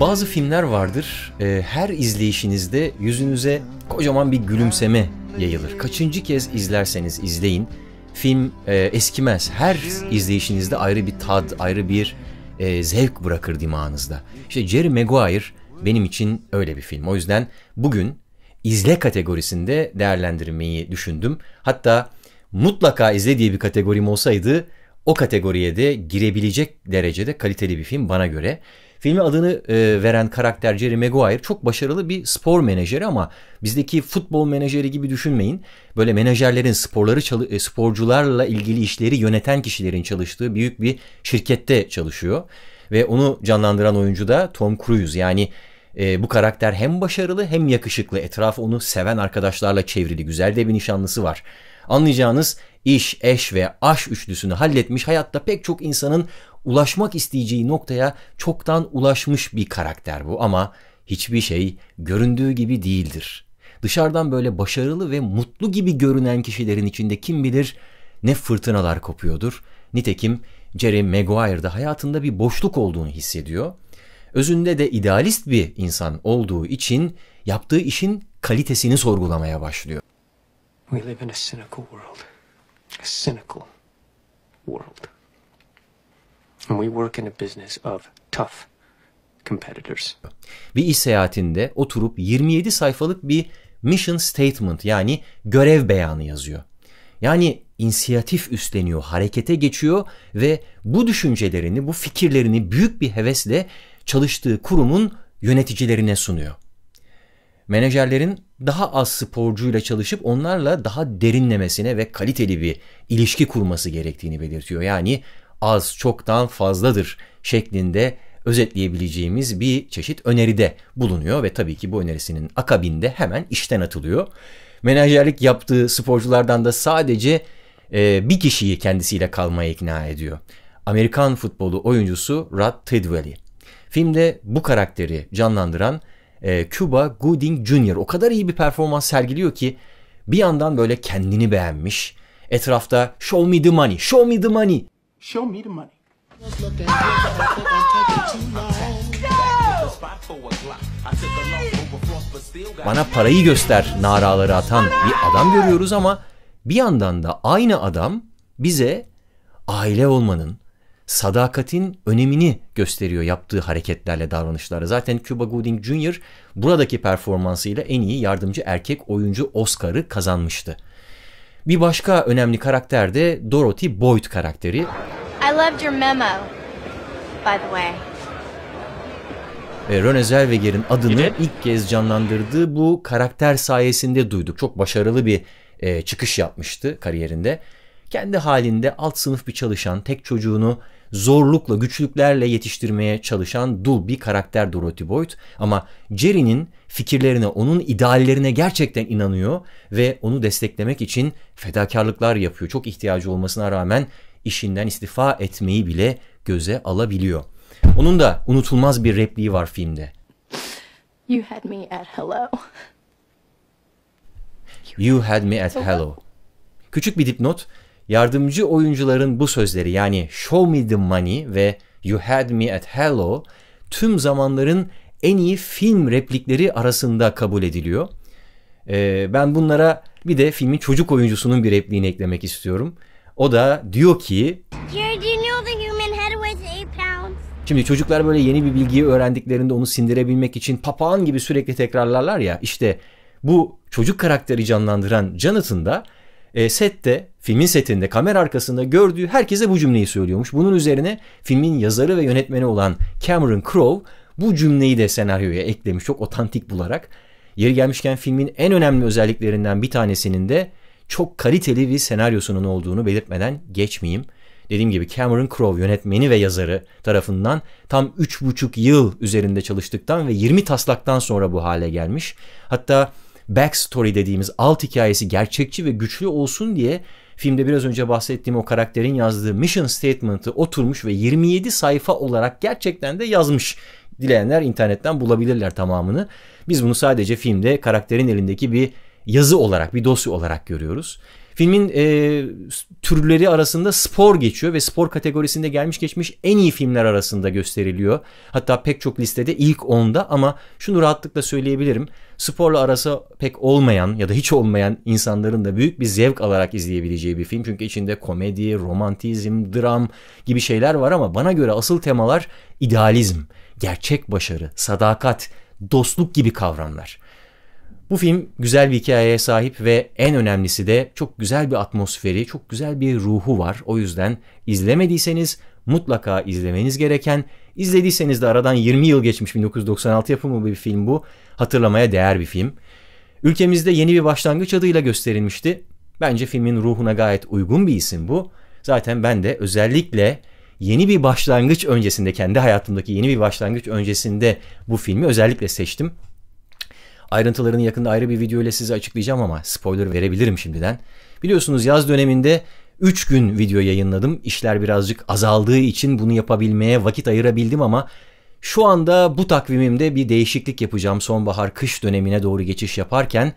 Bazı filmler vardır, e, her izleyişinizde yüzünüze kocaman bir gülümseme yayılır. Kaçıncı kez izlerseniz izleyin, film e, eskimez. Her izleyişinizde ayrı bir tad, ayrı bir e, zevk bırakır dimağınızda. İşte Jerry Maguire benim için öyle bir film. O yüzden bugün izle kategorisinde değerlendirmeyi düşündüm. Hatta mutlaka izle diye bir kategorim olsaydı o kategoriye de girebilecek derecede kaliteli bir film bana göre. Filmin adını e, veren karakter Jerry Maguire çok başarılı bir spor menajeri ama bizdeki futbol menajeri gibi düşünmeyin. Böyle menajerlerin sporları e, sporcularla ilgili işleri yöneten kişilerin çalıştığı büyük bir şirkette çalışıyor. Ve onu canlandıran oyuncu da Tom Cruise yani e, bu karakter hem başarılı hem yakışıklı. Etrafı onu seven arkadaşlarla çevrili. Güzel de bir nişanlısı var. Anlayacağınız iş, eş ve aş üçlüsünü halletmiş. Hayatta pek çok insanın ulaşmak isteyeceği noktaya çoktan ulaşmış bir karakter bu ama hiçbir şey göründüğü gibi değildir. Dışarıdan böyle başarılı ve mutlu gibi görünen kişilerin içinde kim bilir ne fırtınalar kopuyordur. Nitekim Jerry Maguire'da hayatında bir boşluk olduğunu hissediyor. Özünde de idealist bir insan olduğu için yaptığı işin kalitesini sorgulamaya başlıyor. We live in a cynical world. Cynical world. And we work in a business of tough competitors. Bir iş seyahatinde oturup 27 sayfalık bir mission statement yani görev beyanı yazıyor. Yani inisiyatif üstleniyor, harekete geçiyor ve bu düşüncelerini, bu fikirlerini büyük bir hevesle çalıştığı kurumun yöneticilerine sunuyor. Menajerlerin daha az sporcuyla çalışıp onlarla daha derinlemesine ve kaliteli bir ilişki kurması gerektiğini belirtiyor. Yani az çoktan fazladır şeklinde özetleyebileceğimiz bir çeşit öneride bulunuyor ve tabii ki bu önerisinin akabinde hemen işten atılıyor. Menajerlik yaptığı sporculardan da sadece e, bir kişiyi kendisiyle kalmaya ikna ediyor. Amerikan futbolu oyuncusu Rod Tidwell. Filmde bu karakteri canlandıran e, Cuba Gooding Jr. o kadar iyi bir performans sergiliyor ki bir yandan böyle kendini beğenmiş. Etrafta show me the money, show me the money. Show me the money. Bana parayı göster naraları atan bir adam görüyoruz ama bir yandan da aynı adam bize aile olmanın, sadakatin önemini gösteriyor yaptığı hareketlerle davranışları. Zaten Cuba Gooding Jr. buradaki performansıyla en iyi yardımcı erkek oyuncu Oscar'ı kazanmıştı. Bir başka önemli karakter de Dorothy Boyd karakteri. I loved your memo, by the way. Ve Rene Zellweger'in adını ilk kez canlandırdığı bu karakter sayesinde duyduk. Çok başarılı bir e, çıkış yapmıştı kariyerinde. Kendi halinde alt sınıf bir çalışan, tek çocuğunu zorlukla, güçlüklerle yetiştirmeye çalışan dul bir karakter Dorothy Boyd. Ama Jerry'nin fikirlerine, onun ideallerine gerçekten inanıyor ve onu desteklemek için fedakarlıklar yapıyor. Çok ihtiyacı olmasına rağmen işinden istifa etmeyi bile göze alabiliyor. Onun da unutulmaz bir repliği var filmde. You had me at hello. You had me at hello. Küçük bir dipnot. Yardımcı oyuncuların bu sözleri yani show me the money ve you had me at hello tüm zamanların en iyi film replikleri arasında kabul ediliyor. Ee, ben bunlara bir de filmin çocuk oyuncusunun bir repliğini eklemek istiyorum. O da diyor ki Şimdi çocuklar böyle yeni bir bilgiyi öğrendiklerinde onu sindirebilmek için papağan gibi sürekli tekrarlarlar ya işte bu çocuk karakteri canlandıran Jonathan da e, sette, filmin setinde, kamera arkasında gördüğü herkese bu cümleyi söylüyormuş. Bunun üzerine filmin yazarı ve yönetmeni olan Cameron Crowe bu cümleyi de senaryoya eklemiş çok otantik bularak. Yeri gelmişken filmin en önemli özelliklerinden bir tanesinin de çok kaliteli bir senaryosunun olduğunu belirtmeden geçmeyeyim. Dediğim gibi Cameron Crowe yönetmeni ve yazarı tarafından tam 3,5 yıl üzerinde çalıştıktan ve 20 taslaktan sonra bu hale gelmiş. Hatta backstory dediğimiz alt hikayesi gerçekçi ve güçlü olsun diye filmde biraz önce bahsettiğim o karakterin yazdığı mission statement'ı oturmuş ve 27 sayfa olarak gerçekten de yazmış. Dileyenler internetten bulabilirler tamamını. Biz bunu sadece filmde karakterin elindeki bir yazı olarak, bir dosya olarak görüyoruz. Filmin e, türleri arasında spor geçiyor ve spor kategorisinde gelmiş geçmiş en iyi filmler arasında gösteriliyor. Hatta pek çok listede ilk onda ama şunu rahatlıkla söyleyebilirim. Sporla arası pek olmayan ya da hiç olmayan insanların da büyük bir zevk alarak izleyebileceği bir film. Çünkü içinde komedi, romantizm, dram gibi şeyler var ama bana göre asıl temalar idealizm, gerçek başarı, sadakat, dostluk gibi kavramlar. Bu film güzel bir hikayeye sahip ve en önemlisi de çok güzel bir atmosferi, çok güzel bir ruhu var. O yüzden izlemediyseniz mutlaka izlemeniz gereken, izlediyseniz de aradan 20 yıl geçmiş 1996 yapımı bir film bu. Hatırlamaya değer bir film. Ülkemizde yeni bir başlangıç adıyla gösterilmişti. Bence filmin ruhuna gayet uygun bir isim bu. Zaten ben de özellikle yeni bir başlangıç öncesinde, kendi hayatımdaki yeni bir başlangıç öncesinde bu filmi özellikle seçtim. Ayrıntılarını yakında ayrı bir video ile size açıklayacağım ama spoiler verebilirim şimdiden. Biliyorsunuz yaz döneminde 3 gün video yayınladım. İşler birazcık azaldığı için bunu yapabilmeye vakit ayırabildim ama şu anda bu takvimimde bir değişiklik yapacağım. Sonbahar kış dönemine doğru geçiş yaparken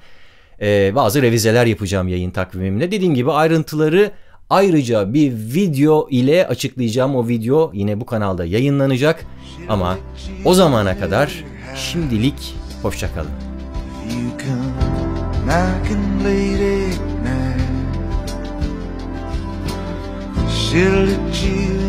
e, bazı revizeler yapacağım yayın takvimimde. Dediğim gibi ayrıntıları ayrıca bir video ile açıklayacağım. O video yine bu kanalda yayınlanacak. Ama o zamana kadar şimdilik hoşçakalın. You come knocking late at night. She'll let you